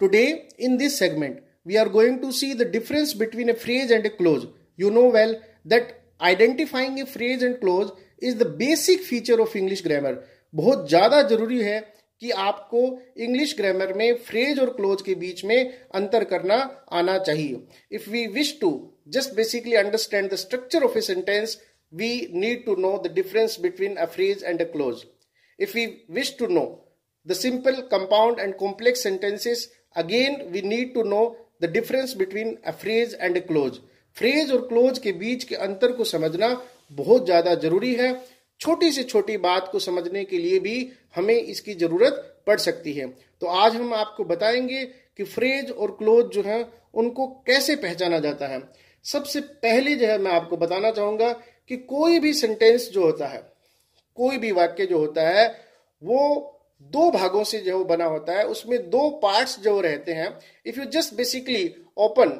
Today, in this segment, we are going to see the difference between a phrase and a clause. You know well that identifying a phrase and clause is the basic feature of English grammar. बहुत ज़्यादा जरूरी है कि आपको English grammar में phrase और clause के बीच में अंतर करना आना चाहिए if we wish to just basically understand the structure of a sentence we need to know the difference between a phrase and a clause if we wish to know the simple compound and complex sentences again we need to know the difference between a phrase and a clause phrase और clause के बीच के अंतर को समझना बहुत ज़्यादा ज़रूरी है। छोटी से छोटी बात को समझने के लिए भी हमें इसकी ज़रूरत पड़ सकती है। तो आज हम आपको बताएँगे कि फ्रेज और क्लोज जो है, उनको कैसे पहचाना जाता है। सबसे पहले जो है, मैं आपको बताना चाहूँगा कि कोई भी सेंटेंस जो होता है, कोई भी वाक्य जो होता है, वो दो भागों से जो बना होता है, उसमें दो पार्ट्स जो रहते हैं। If you just basically open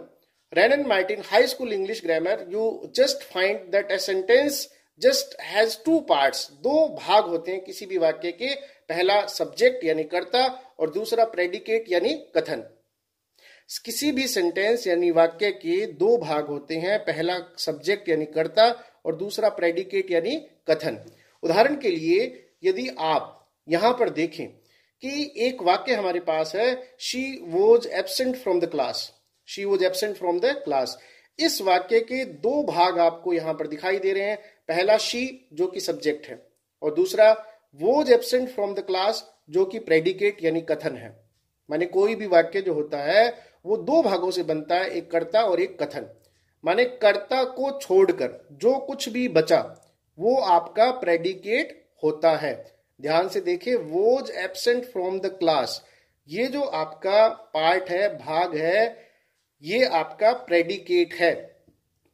Wren and Martin high school English grammar you just find that a sentence just has two parts दो भाग होते हैं किसी भी वाक्य के, पहला सब्जेक्ट यानी कर्ता और दूसरा प्रेडिकेट यानी कथन। किसी भी सेंटेंस यानी वाक्य के दो भाग होते हैं, पहला सब्जेक्ट यानी कर्ता और दूसरा प्रेडिकेट यानी कथन। उदाहरण के लिए, यदि आप यहाँ पर देखें कि एक वाक्य हमारे पास है she was absent from the class she was absent from the class इस वाक्य के दो भाग आपको यहाँ पर दिखाई दे रहे हैं। पहला शी जो कि सब्जेक्ट है। और दूसरा was absent from the class जो कि प्रेडिकेट यानी कथन है। माने कोई भी वाक्य जो होता है, वो दो भागों से बनता है, एक कर्ता और एक कथन। माने कर्ता को छोड़कर जो कुछ भी बचा, वो आपका प्रेडिकेट होता है। ध्यान से देखिए was absent from the class ये जो आपका पार्ट है, भाग है, ये आपका प्रेडिकेट है।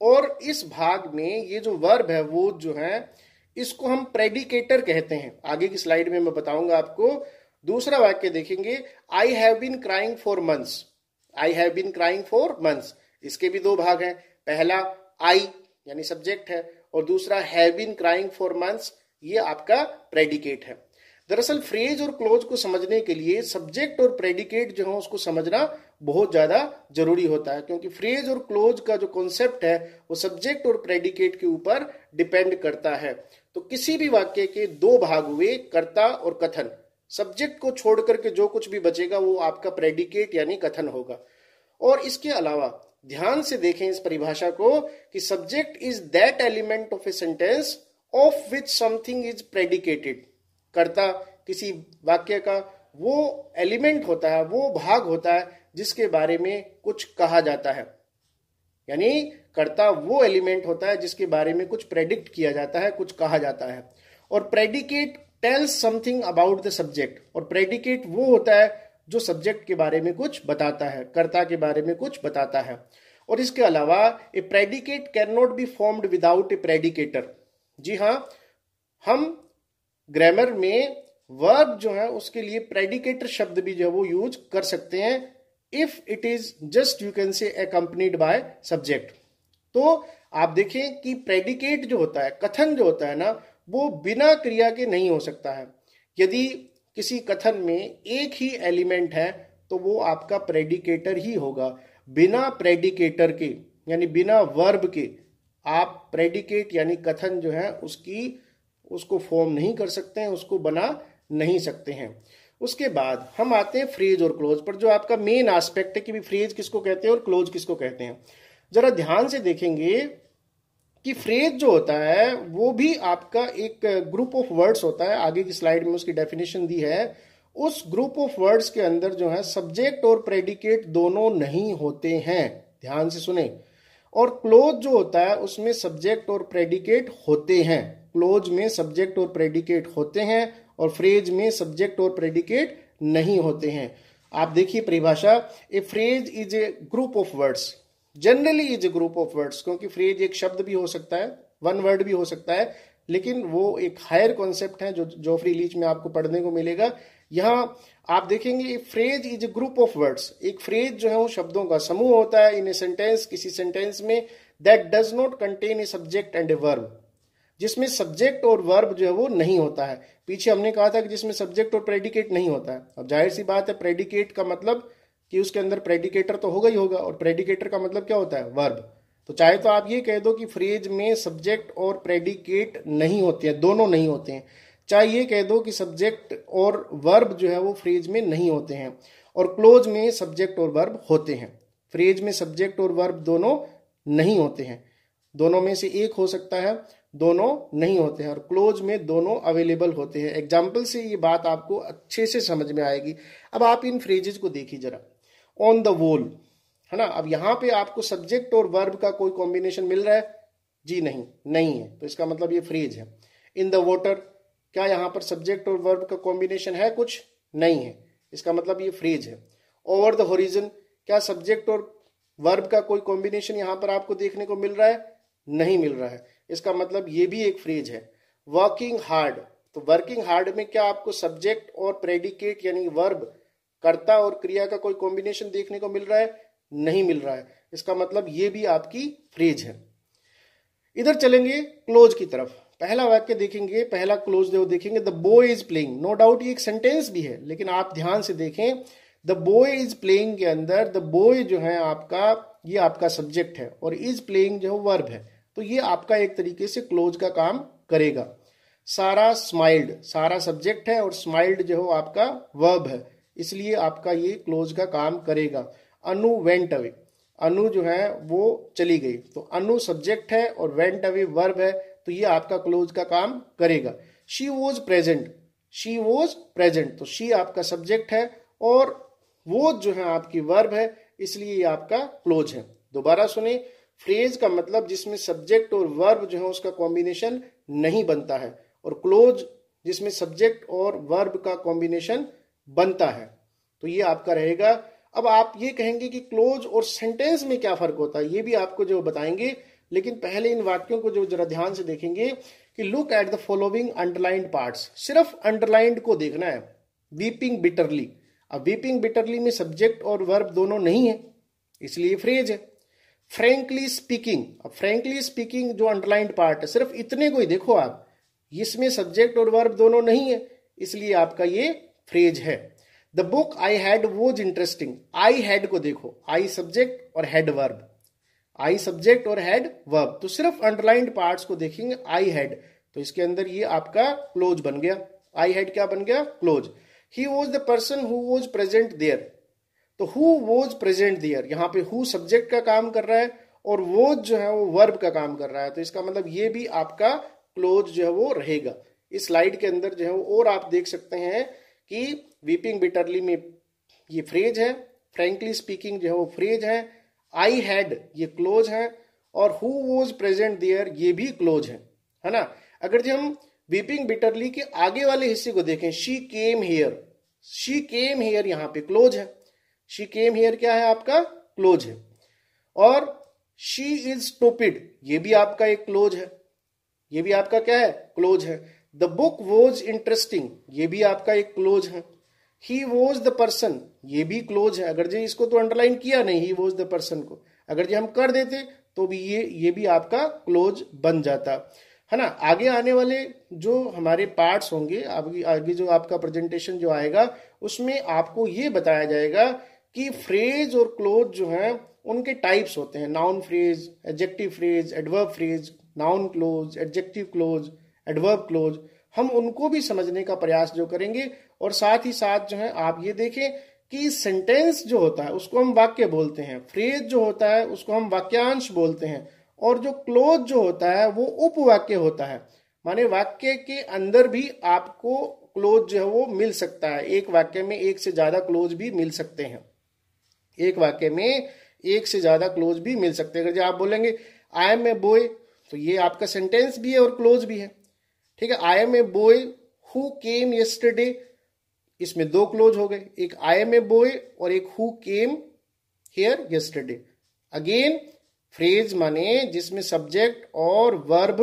और इस भाग में ये जो वर्ब है, वो जो है, इसको हम प्रेडिकेटर कहते हैं। आगे की स्लाइड में मैं बताऊँगा आपको। दूसरा वाक्य देखेंगे I have been crying for months I have been crying for months इसके भी दो भाग हैं। पहला आई यानी सब्जेक्ट है, और दूसरा have been crying for months ये आपका प्रेडिकेट है। दरअसल फ्रेज और क्लोज को समझने के लिए सब्जेक्ट और प्रेडिकेट जो है उसको समझना बहुत ज़्यादा ज़रूरी होता है, क्योंकि फ्रेज और क्लोज का जो कॉन्सेप्ट है, वो सब्जेक्ट और प्रेडिकेट के ऊपर डिपेंड करता है। तो किसी भी वाक्य के दो भाग हुए, कर्ता और कथन। सब्जेक्ट को छोड़ करके जो कुछ भी बचेगा, वो आपका प्रेडिकेट यानी कथन होगा। और इसके अलावा, ध्यान से देखें इस परिभाषा को कि subject is that element of a sentence of which something is predicated कर्ता किसी वाक्य का वो एलिमेंट होता है, वो भाग होता है, जिसके बारे में कुछ कहा जाता है। यानी कर्ता वो एलिमेंट होता है, जिसके बारे में कुछ प्रेडिक्ट किया जाता है, कुछ कहा जाता है। और predicate tells something about the subject और प्रेडिकेट वो होता है, जो सब्जेक्ट के बारे में कुछ बताता है, कर्ता के बारे में कुछ बताता है। और इसके अलावा a predicate can not be formed without a predicator जी हाँ हम ग्रामर में वर्ब जो है, उसके लिए प्रेडिकेटर शब्द भी जो है, वो यूज़ कर सकते हैं if it is just you can say accompanied by subject तो आप देखें कि प्रेडिकेट जो होता है, कथन जो होता है ना, वो बिना क्रिया के नहीं हो सकता है। यदि किसी कथन में एक ही एलिमेंट है तो वो आपका प्रेडिकेटर ही होगा। बिना प्रेडिकेटर के, यानी बिना वर्ब के आप प्रेडिकेट यानी कथन जो है उसकी, उसको फॉर्म नहीं कर सकते हैं, उसको बना नहीं सकते हैं। उसके बाद हम आते हैं फ्रेज और क्लोज पर, जो आपका मेन आस्पेक्ट है कि भी फ्रेज किसको कहते हैं और क्लोज किसको कहते हैं। जरा ध्यान से देखेंगे कि फ्रेज जो होता है, वो भी आपका एक ग्रुप ऑफ़ वर्ड्स होता है। आगे की स्लाइड में उसकी डेफिनेशन दी है। उस ग्रुप ऑफ़ वर्ड्स के अंदर जो है सब्जेक्ट और प्रेडिकेट दोनों नहीं होते हैं। ध्यान से सुने। और क्लोज जो होता है, उसमें सब्जेक्ट और प्रेडिकेट होते हैं। क्लोज में सब्जेक्ट और प्रेडिकेट होते हैं और फ्रेज में सब्जेक्ट और प्रेडिकेट नहीं होते हैं। आप देखिए परिभाषा a phrase is a group of words generally is a group of words क्योंकि फ्रेज एक शब्द भी हो सकता है वन वर्ड भी हो सकता है, लेकिन वो एक हायर कॉन्सेप्ट है जो जोफ्री लीच में आपको पढ़ने को मिलेगा। यहाँ आप देखेंगे phrase is group of words एक फ्रेज जो है वो शब्दों का समूह होता है इन ए सेंटेंस किसी सेंटेंस में that does not contain a subject and a verb जिसमें सब्जेक्ट और वर्ब जो है वो नहीं होता है। पीछे हमने कहा था कि जिसमें सब्जेक्ट और प्रेडिकेट नहीं होता है। अब ज़ाहिर सी बात है प्रेडिकेट का मतलब कि उसके अंदर प्रेडिकेटर तो होगा ही होगा, और प्रेडिकेटर का मतलब क्या होता है? वर्ब तो चाहे तो आप ये कह दो कि फ्रेज में सब्जेक्ट और प्रेडिकेट नहीं होते हैं, दोनों नहीं होते हैं। चाहे ये कह दो कि सब्जेक्ट और वर्ब जो है वो फ्रेज में नहीं होते हैं और क्लोज में सब्जेक्ट और वर्ब होते हैं। फ्रेज में सब्जेक्ट और वर्ब दोनों नहीं होते हैं। दोनों में से एक हो सकता है, दोनों नहीं होते हैं और क्लोज में दोनों अवेलेबल होते हैं। एग्ज़ाम्पल से ये बात आपको अच्छे से समझ में आएगी। अब आप इन फ्रेजेज को देखिए जरा। ऑन द वोल है ना? अब यहाँ पे आपको सब्जेक्ट और वर्ब का कोई कॉम्बिनेशन मिल रहा है? जी नहीं नहीं है। तो इसका मतलब ये फ्रेज है। इन द वॉटर क्या यहाँ पर सब्जेक्ट और वर्ब का कॉम्बिनेशन है कुछ? नहीं है। इसका मतलब ये फ्रेज है। ओवर द होरिजन क्या सब्जेक्ट और वर्ब का कोई कॉम्बिनेशन यहाँ पर आपको देखने को मिल रहा है? नहीं मिल रहा है। इसका मतलब ये भी एक फ्रेज है। वर्किंग हार्ड तो वर्किंग हार्ड में क्या आपको सब्जेक्ट और प्रेडिकेट यानी वर्ब कर्ता और क्रिया का कोई कॉम्बिनेशन देखने को मिल रहा है? नहीं मिल रहा है। इसका मतलब ये भी आपकी फ्रेज है। इधर चलेंगे क्लोज की तरफ़। पहला वाक्य देखेंगे, पहला क्लोज जो देखेंगे the boy is playing no doubt ये एक सेंटेंस भी है, लेकिन आप ध्यान से देखें द बॉय इज़ प्लेइंग के अंदर द बॉय जो है आपका, ये आपका सब्जेक्ट है, और इज़ प्लेइंग जो है वर्ब है। तो ये आपका एक तरीके से क्लोज का काम करेगा। सारा स्माइल्ड सारा सब्जेक्ट है, और स्माइल्ड जो है आपका वर्ब है, इसलिए आपका ये क्लोज का काम करेगा। अनु वेंट अवे अनु जो है वो चली गई। तो अनु सब्जेक्ट है, और वेंट अवे वर्ब है तो ये आपका क्लोज का काम करेगा। She was present she was present तो शी आपका सब्जेक्ट है और वो जो है आपकी वर्ब है, इसलिए ये आपका क्लोज है। दोबारा सुने फ्रेज का मतलब जिसमें सब्जेक्ट और वर्ब जो है उसका कॉम्बिनेशन नहीं बनता है और क्लोज जिसमें सब्जेक्ट और वर्ब का कॉम्बिनेशन बनता है। तो ये आपका रहेगा। अब आप ये कहेंगे कि क्लोज और सेंटेंस में क्या फ़र्क होता है, ये भी आपको जो बताएँगे लेकिन पहले इन वाक्यों को जो जरा ध्यान से देखेंगे कि look at the following underlined parts सिर्फ़ अंडरलाइंड को देखना है। वीपिंग बिटरली अब वीपिंग बिटरली में सब्जेक्ट और वर्ब दोनों नहीं है, इसलिए फ्रेज है। फ्रेंकली स्पीकिंग अब फ्रेंकली स्पीकिंग जो अंडरलाइंड पार्ट है, सिर्फ़ इतने को ही देखो आप। इसमें सब्जेक्ट और वर्ब दोनों नहीं है, इसलिए आपका ये फ्रेज है। The book I had was interesting I had को देखो। आई सब्जेक्ट और हेड वर्ब आई सब्जेक्ट और हेड वर्ब। तो सिर्फ़ अंडरलाइंड पार्ट्स को देखेंगे, आई हैड। तो इसके अंदर ये आपका क्लोज बन गया। आई हैड क्या बन गया? Clause. He was the person who was present there तो हु वॉज़ प्रेजेंट दियर यहाँ पे हु सब्जेक्ट का काम कर रहा है और वो जो है वो वर्ब का काम कर रहा है। तो इसका मतलब ये भी आपका क्लोज जो है वो रहेगा। इस स्लाइड के अंदर जो है वो और आप देख सकते हैं कि वीपिंग बिटरली में ये फ्रेज है। फ्रेंकली स्पीकिंग जो है वो फ्रेज है। आई हैड, ये क्लोज है, और हु वॉज़ प्रेजेंट दियर, ये भी क्लोज है है ना? अगर जो हम वीपिंग बिटरली के आगे वाले हिस्से को देखें she came here she came here यहाँ पे क्लोज है। शी केम हेयर क्या है आपका? क्लोज है। और शी इज़ स्टूपिड ये भी आपका एक क्लोज है। ये भी आपका क्या है? क्लोज है। द बुक वॉज़ इंटरेस्टिंग ये भी आपका एक क्लोज है। ही वॉज़ द पर्सन ये भी क्लोज है। अगर जो इसको तो अंडरलाइन किया नहीं ही वॉज़ द पर्सन को। अगर जो हम कर देते तो भी ये ये भी आपका क्लोज बन जाता। है ना? आगे आने वाले जो हमारे पार्ट्स होंगे आगे आगे जो आपका प्रेजेंटेशन जो आएगा, उसमें आपको ये बताया जाएगा कि फ्रेज और क्लोज जो है, उनके टाइप्स होते हैं। Noun phrase adjective phrase adverb phrase noun clause adjective clause adverb clause हम उनको भी समझने का प्रयास जो करेंगे और साथ ही साथ जो है आप ये देखें कि सेंटेंस जो होता है, उसको हम वाक्य बोलते हैं फ्रेज जो होता है, उसको हम वाक्यांश बोलते हैं और जो क्लोज जो होता है, वो उपवाक्य होता है। माने वाक्य के अंदर भी आपको क्लोज जो है वो मिल सकता है। एक वाक्य में एक से ज़्यादा क्लोज भी मिल सकते हैं। एक वाक्य में एक से ज़्यादा क्लोज भी मिल सकते हैं। अगर जब आप बोलेंगे आई एम ए बॉय तो ये आपका सेंटेंस भी है और क्लोज भी है। ठीक है? I am a boy who came yesterday इसमें दो क्लोज हो गए। एक आई एम ए बॉय और एक who came here yesterday again phrase माने जिसमें सब्जेक्ट और वर्ब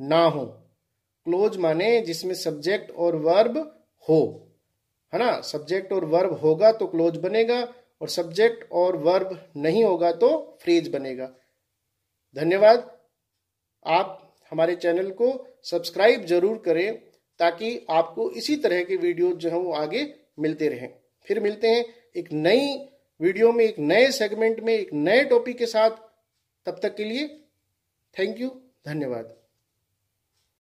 ना हो। क्लोज माने जिसमें सब्जेक्ट और वर्ब हो। है ना? सब्जेक्ट और वर्ब होगा तो क्लोज बनेगा और सब्जेक्ट और वर्ब नहीं होगा तो फ्रेज बनेगा। धन्यवाद। आप हमारे चैनल को सब्सक्राइब ज़रूर करें ताकि आपको इसी तरह के वीडियो जो है वो आगे मिलते रहें। फिर मिलते हैं एक नई वीडियो में, एक नए सेगमेंट में, एक नए टॉपिक के साथ। तब तक के लिए थैंक यू धन्यवाद।